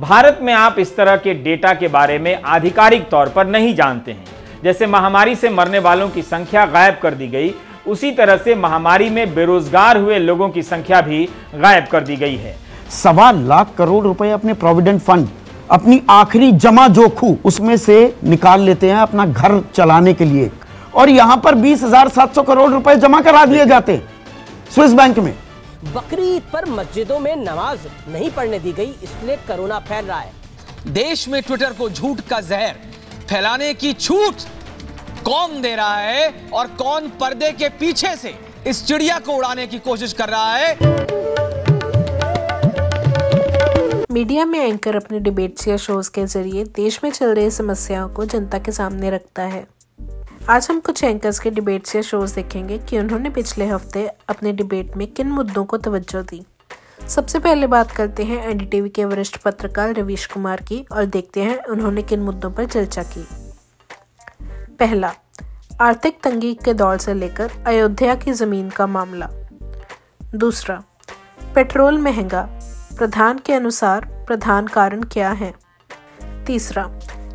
भारत में आप इस तरह के डेटा के बारे में आधिकारिक तौर पर नहीं जानते हैं। जैसे महामारी से मरने वालों की संख्या गायब कर दी गई उसी तरह से महामारी में बेरोजगार हुए लोगों की संख्या भी गायब कर दी गई है। सवा लाख करोड़ रुपए अपने प्रोविडेंट फंड अपनी आखिरी जमा जोखू उसमें से निकाल लेते हैं अपना घर चलाने के लिए। और यहाँ पर बीस हज़ार सात सौ करोड़ रुपए जमा करा दिए जाते स्विस बैंक में। बकरी ईद पर मस्जिदों में नमाज़ नहीं पढ़ने दी गई इसलिए कोरोना फैल रहा है। देश में ट्विटर को झूठ का जहर फैलाने की छूट कौन दे रहा है और कौन पर्दे के पीछे से इस चिड़िया को उड़ाने की कोशिश कर रहा है? मीडिया में एंकर अपने डिबेट्स या शोज़ के ज़रिए देश में चल रही समस्याओं को जनता के सामने रखता है। आज हम कुछ एंकर्स के डिबेट्स या शोज़ देखेंगे कि उन्होंने पिछले हफ़्ते अपने डिबेट में किन मुद्दों को तवज्जो दी। सबसे पहले बात करते हैं एनडीटीवी के वरिष्ठ पत्रकार रवीश कुमार की और देखते हैं उन्होंने किन मुद्दों पर चर्चा की। पहला, आर्थिक तंगी के दौर से लेकर अयोध्या की ज़मीन का मामला। दूसरा, पेट्रोल महँगा, प्रधान के अनुसार प्रधान कारण क्या है? तीसरा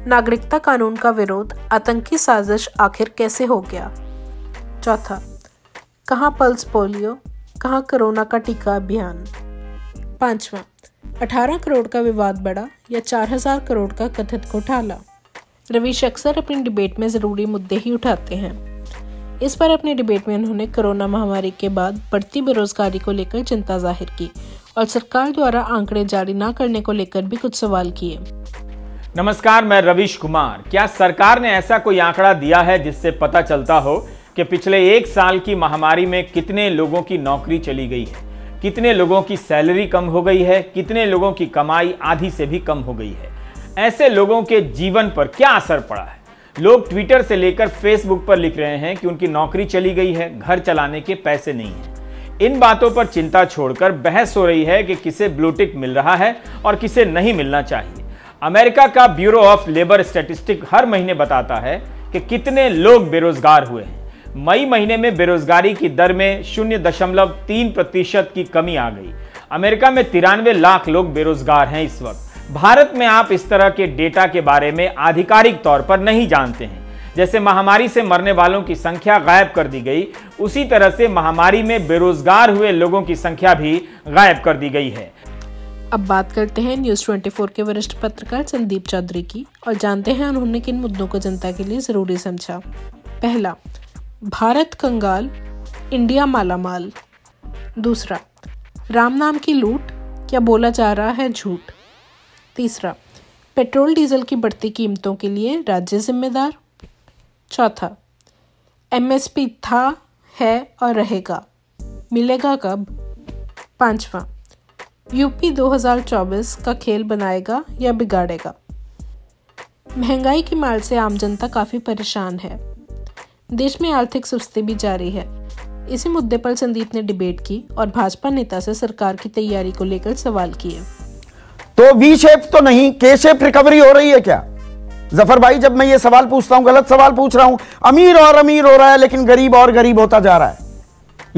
नागरिकता कानून का विरोध, आतंकी साजिश आखिर कैसे हो गया? चौथा, कहाँ पल्स पोलियो, कहाँ कोरोना का टीका अभियान? पांचवा 18 करोड़ का विवाद बढ़ा या 4000 करोड़ का कथित घोटाला? रवीश अक्सर अपनी डिबेट में ज़रूरी मुद्दे ही उठाते हैं। इस पर अपने डिबेट में उन्होंने कोरोना महामारी के बाद बढ़ती बेरोजगारी को लेकर चिंता ज़ाहिर की और सरकार द्वारा आंकड़े जारी न करने को लेकर भी कुछ सवाल किए। नमस्कार, मैं रविश कुमार। क्या सरकार ने ऐसा कोई आंकड़ा दिया है जिससे पता चलता हो कि पिछले एक साल की महामारी में कितने लोगों की नौकरी चली गई है? कितने लोगों की सैलरी कम हो गई है? कितने लोगों की कमाई आधी से भी कम हो गई है? ऐसे लोगों के जीवन पर क्या असर पड़ा है? लोग ट्विटर से लेकर फेसबुक पर लिख रहे हैं कि उनकी नौकरी चली गई है, घर चलाने के पैसे नहीं हैं। इन बातों पर चिंता छोड़कर बहस हो रही है कि किसे ब्लूटिक मिल रहा है और किसे नहीं मिलना चाहिए। अमेरिका का ब्यूरो ऑफ़ लेबर स्टैटिस्टिक हर महीने बताता है कि कितने लोग बेरोजगार हुए हैं। मई महीने में बेरोजगारी की दर में शून्य दशमलव तीन प्रतिशत की कमी आ गई। अमेरिका में तिरानवे लाख लोग बेरोजगार हैं इस वक्त। भारत में आप इस तरह के डेटा के बारे में आधिकारिक तौर पर नहीं जानते हैं। जैसे महामारी से मरने वालों की संख्या गायब कर दी गई, उसी तरह से महामारी में बेरोजगार हुए लोगों की संख्या भी गायब कर दी गई है। अब बात करते हैं न्यूज़ 24 के वरिष्ठ पत्रकार संदीप चौधरी की और जानते हैं उन्होंने किन मुद्दों को जनता के लिए ज़रूरी समझा। पहला, भारत कंगाल, इंडिया मालामाल। दूसरा, राम नाम की लूट, क्या बोला जा रहा है झूठ? तीसरा, पेट्रोल डीजल की बढ़ती कीमतों के लिए राज्य जिम्मेदार। चौथा एमएसपी था, है और रहेगा। मिलेगा कब? पांचवा यूपी 2024 का खेल बनाएगा या बिगाड़ेगा? महँगाई की मार से आम जनता काफ़ी परेशान है। देश में आर्थिक सुस्ती भी जारी है। इसी मुद्दे पर संदीप ने डिबेट की और भाजपा नेता से सरकार की तैयारी को लेकर सवाल किए। तो वी शेप तो नहीं के शेप रिकवरी हो रही है क्या? ज़फ़र भाई, जब मैं ये सवाल पूछता हूँ, गलत सवाल पूछ रहा हूँ, अमीर और अमीर हो रहा है, लेकिन गरीब और गरीब होता जा रहा है।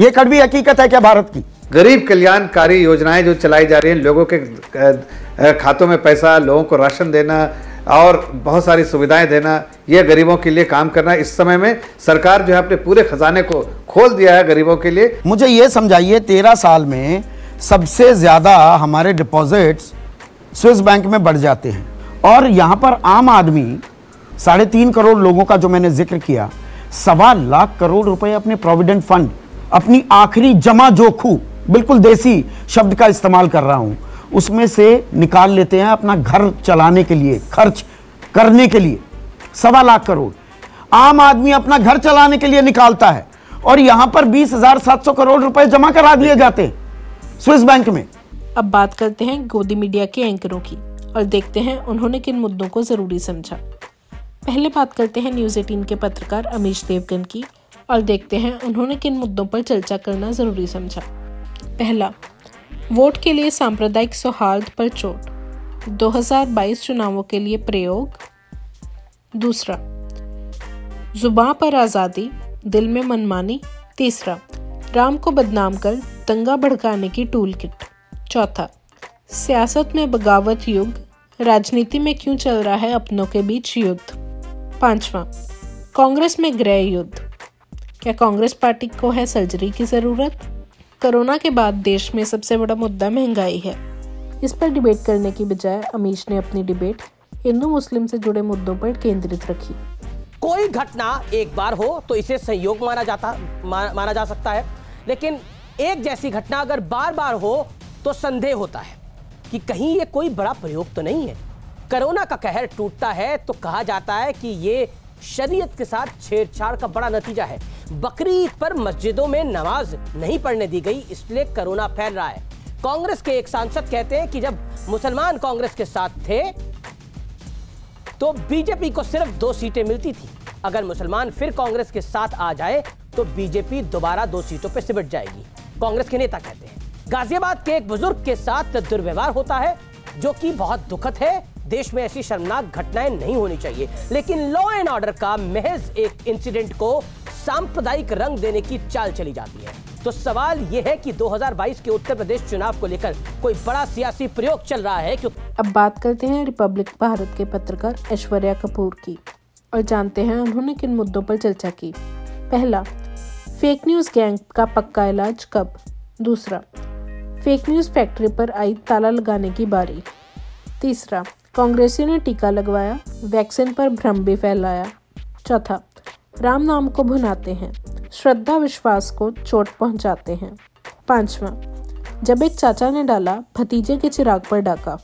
ये कड़वी हकीकत है क्या भारत की? गरीब कल्याणकारी योजनाएँ जो चलाई जा रही हैं, लोगों के खातों में पैसा, लोगों को राशन देना और बहुत सारी सुविधाएँ देना यह गरीबों के लिए काम करना, इस समय में सरकार जो है अपने पूरे खजाने को खोल दिया है गरीबों के लिए। मुझे ये समझाइए, तेरह साल में सबसे ज़्यादा हमारे डिपॉजिट्स स्विस बैंक में बढ़ जाते हैं और यहाँ पर आम आदमी, साढ़े तीन करोड़ लोगों का जो मैंने ज़िक्र किया, सवा लाख करोड़ रुपए अपने प्रोविडेंट फंड अपनी आखिरी जमा जोखू बिल्कुल देसी शब्द का इस्तेमाल कर रहा हूँ। उसमें से निकाल लेते हैं अपना घर चलाने के लिए, खर्च करने के लिए। सवा लाख करोड़। आम आदमी अपना घर चलाने के लिए निकालता है और यहाँ पर बीस हज़ार सात सौ करोड़ रुपए जमा करा दिए जाते हैं स्विस बैंक में। अब बात करते हैं गोदी मीडिया के एंकरों की और देखते हैं उन्होंने किन मुद्दों को ज़रूरी समझा। पहले बात करते हैं न्यूज़ एटीन के पत्रकार अमीश देवगन की और देखते हैं उन्होंने किन मुद्दों पर चर्चा करना ज़रूरी समझा। पहला, वोट के लिए सांप्रदायिक सौहार्द पर चोट 2022 चुनावों के लिए प्रयोग। दूसरा, जुबा पर आज़ादी, दिल में मनमानी। तीसरा, राम को बदनाम कर दंगा भड़काने की टूल किट चौथा, सियासत में बगावत युग, राजनीति में क्यों चल रहा है अपनों के बीच युद्ध। पांचवा, कांग्रेस में गृह युद्ध। क्या कांग्रेस पार्टी को है सर्जरी की ज़रूरत? कोरोना के बाद देश में सबसे बड़ा मुद्दा महँगाई है। इस पर डिबेट करने की बजाय अमीश ने अपनी डिबेट हिंदू मुस्लिम से जुड़े मुद्दों पर केंद्रित रखी। कोई घटना एक बार हो तो इसे संयोग माना जाता मा, माना जा सकता है। लेकिन एक जैसी घटना अगर बार बार हो तो संदेह होता है कि कहीं ये कोई बड़ा प्रयोग तो नहीं है। कोरोना का कहर टूटता है तो कहा जाता है कि ये शरीयत के साथ छेड़छाड़ का बड़ा नतीजा है। बकरी ईद पर मस्जिदों में नमाज़ नहीं पढ़ने दी गई, इसलिए कोरोना फैल रहा है। कांग्रेस के एक सांसद कहते हैं कि जब मुसलमान कांग्रेस के साथ थे तो बीजेपी को सिर्फ़ दो सीटें मिलती थी। अगर मुसलमान फिर कांग्रेस के साथ आ जाए तो बीजेपी दोबारा दो सीटों पर सिमट जाएगी, कांग्रेस के नेता कहते हैं। गाजियाबाद के एक बुज़ुर्ग के साथ दुर्व्यवहार होता है, जो कि बहुत दुखद है। देश में ऐसी शर्मनाक घटनाएँ नहीं होनी चाहिए, लेकिन लॉ एंड ऑर्डर का महज एक इंसिडेंट को सांप्रदायिक रंग देने की चाल चली जाती है। तो सवाल यह है कि 2022 के उत्तर प्रदेश चुनाव को लेकर कोई बड़ा सियासी प्रयोग चल रहा है क्यों? अब बात करते हैं रिपब्लिक भारत के पत्रकार ऐश्वर्या कपूर की, और जानते हैं उन्होंने किन मुद्दों पर चर्चा की। पहला फेक न्यूज़ गैंग का पक्का इलाज कब? दूसरा फेक न्यूज़ फैक्ट्री पर आई ताला लगाने की बारी। तीसरा कांग्रेसियों ने टीका लगवाया, वैक्सीन पर भ्रम भी फैलाया। चौथा राम नाम को भुनाते हैं, श्रद्धा विश्वास को चोट पहुंचाते हैं। पांचवा, जब एक चाचा ने डाला, भतीजे के चिराग पर डाका।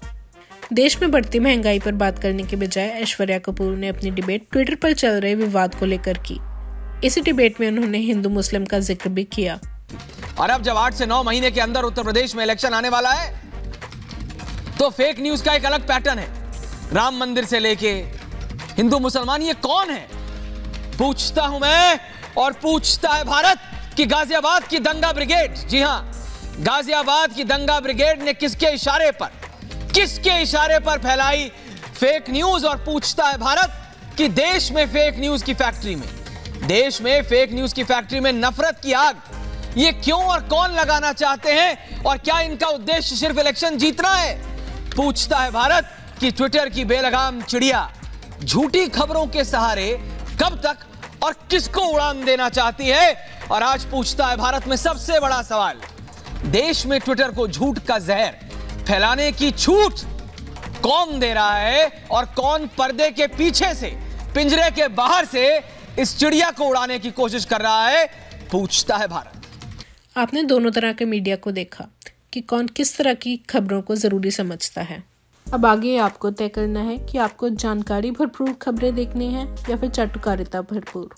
देश में बढ़ती महँगाई पर बात करने के बजाय ऐश्वर्या कपूर ने अपनी डिबेट ट्विटर पर चल रहे विवाद को लेकर की। इसी डिबेट में उन्होंने हिंदू मुस्लिम का ज़िक्र भी किया। और अब जब आठ से नौ महीने के अंदर उत्तर प्रदेश में इलेक्शन आने वाला है तो फेक न्यूज़ का एक अलग पैटर्न है। राम मंदिर से लेके हिंदू मुसलमान ये कौन है? पूछता हूँ मैं और पूछता है भारत कि गाजियाबाद की दंगा ब्रिगेड, जी हाँ, गाजियाबाद की दंगा ब्रिगेड ने किसके इशारे पर, किसके इशारे पर फैलाई फेक न्यूज़ और पूछता है भारत कि देश में फेक न्यूज़ की फैक्ट्री में, देश में फेक न्यूज़ की फैक्ट्री में नफरत की आग, ये क्यों और कौन लगाना चाहते हैं और क्या इनका उद्देश्य सिर्फ़ इलेक्शन जीतना है? पूछता है भारत कि ट्विटर की बेलगाम चिड़िया, झूठी खबरों के सहारे कब तक और किसको उड़ान देना चाहती है? और आज पूछता है भारत में सबसे बड़ा सवाल। देश में ट्विटर को झूठ का जहर फैलाने की छूट कौन दे रहा है? और कौन पर्दे के पीछे से, पिंजरे के बाहर से इस चिड़िया को उड़ाने की कोशिश कर रहा है? पूछता है भारत। आपने दोनों तरह के मीडिया को देखा कि कौन किस तरह की खबरों को ज़रूरी समझता है। अब आगे आपको तय करना है कि आपको जानकारी भरपूर खबरें देखनी है या फिर चटुकारिता भरपूर।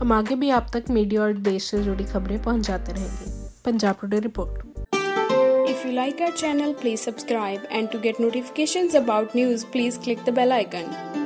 हम आगे भी आप तक मीडिया और देश से जुड़ी खबरें पहुंचाते रहेंगे। Punjab today report. If you like our channel please subscribe and to get notification about news please click the bell icon